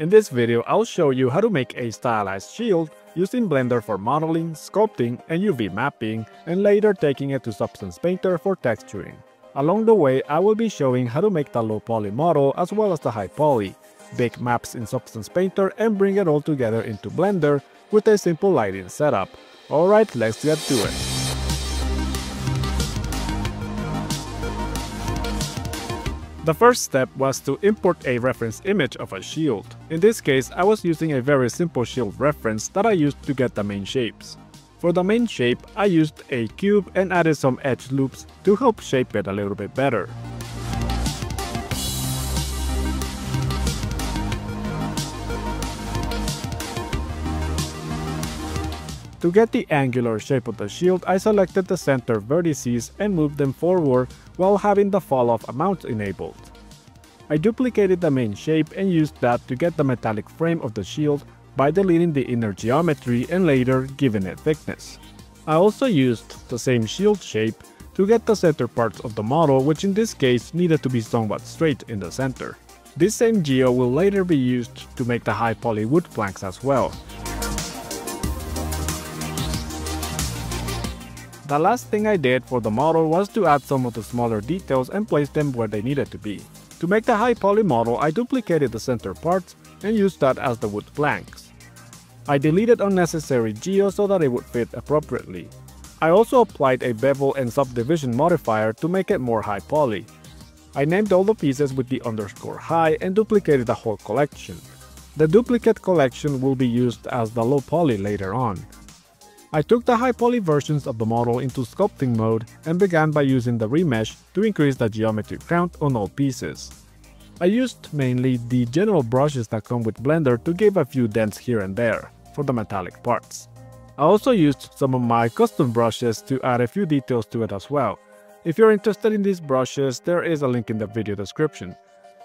In this video, I'll show you how to make a stylized shield using Blender for modeling, sculpting, and UV mapping, and later taking it to Substance Painter for texturing. Along the way, I will be showing how to make the low poly model as well as the high poly, bake maps in Substance Painter and bring it all together into Blender with a simple lighting setup. Alright, let's get to it. The first step was to import a reference image of a shield. In this case, I was using a very simple shield reference that I used to get the main shapes. For the main shape, I used a cube and added some edge loops to help shape it a little bit better. To get the angular shape of the shield, I selected the center vertices and moved them forward while having the fall-off amount enabled. I duplicated the main shape and used that to get the metallic frame of the shield by deleting the inner geometry and later giving it thickness. I also used the same shield shape to get the center parts of the model which in this case needed to be somewhat straight in the center. This same geo will later be used to make the high poly wood planks as well, The last thing I did for the model was to add some of the smaller details and place them where they needed to be. To make the high poly model, I duplicated the center parts and used that as the wood planks. I deleted unnecessary geo so that it would fit appropriately. I also applied a bevel and subdivision modifier to make it more high poly. I named all the pieces with the underscore high and duplicated the whole collection. The duplicate collection will be used as the low poly later on. I took the high poly versions of the model into sculpting mode and began by using the remesh to increase the geometry count on all pieces. I used mainly the general brushes that come with Blender to give a few dents here and there for the metallic parts. I also used some of my custom brushes to add a few details to it as well. If you're interested in these brushes, there is a link in the video description.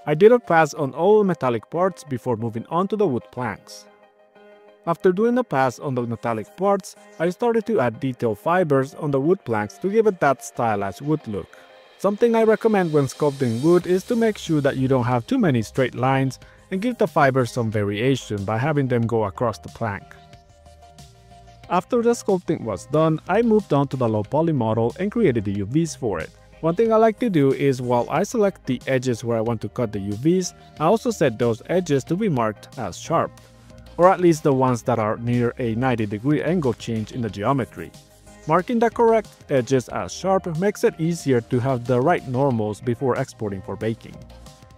I did a pass on all metallic parts before moving on to the wood planks. After doing a pass on the metallic parts, I started to add detail fibers on the wood planks to give it that stylized wood look. Something I recommend when sculpting wood is to make sure that you don't have too many straight lines and give the fibers some variation by having them go across the plank. After the sculpting was done, I moved on to the low poly model and created the UVs for it. One thing I like to do is while I select the edges where I want to cut the UVs, I also set those edges to be marked as sharp or at least the ones that are near a 90 degree angle change in the geometry. Marking the correct edges as sharp makes it easier to have the right normals before exporting for baking.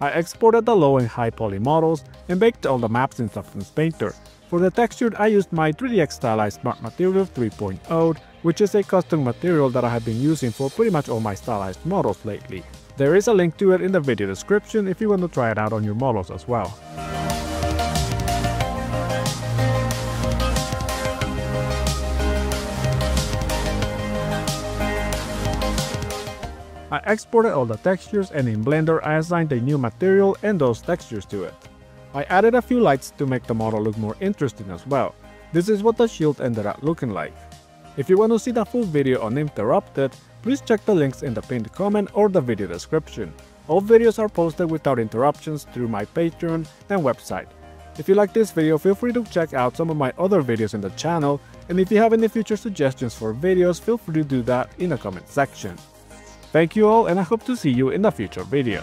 I exported the low and high poly models and baked all the maps in Substance Painter. For the texture, I used my 3Dex Stylized Smart Material 3.0, which is a custom material that I have been using for pretty much all my stylized models lately. There is a link to it in the video description if you want to try it out on your models as well. I exported all the textures and in Blender I assigned a new material and those textures to it. I added a few lights to make the model look more interesting as well. This is what the shield ended up looking like. If you want to see the full video uninterrupted, please check the links in the pinned comment or the video description. All videos are posted without interruptions through my Patreon and website. If you like this video, feel free to check out some of my other videos in the channel, and if you have any future suggestions for videos, feel free to do that in the comment section. Thank you all and I hope to see you in a future video.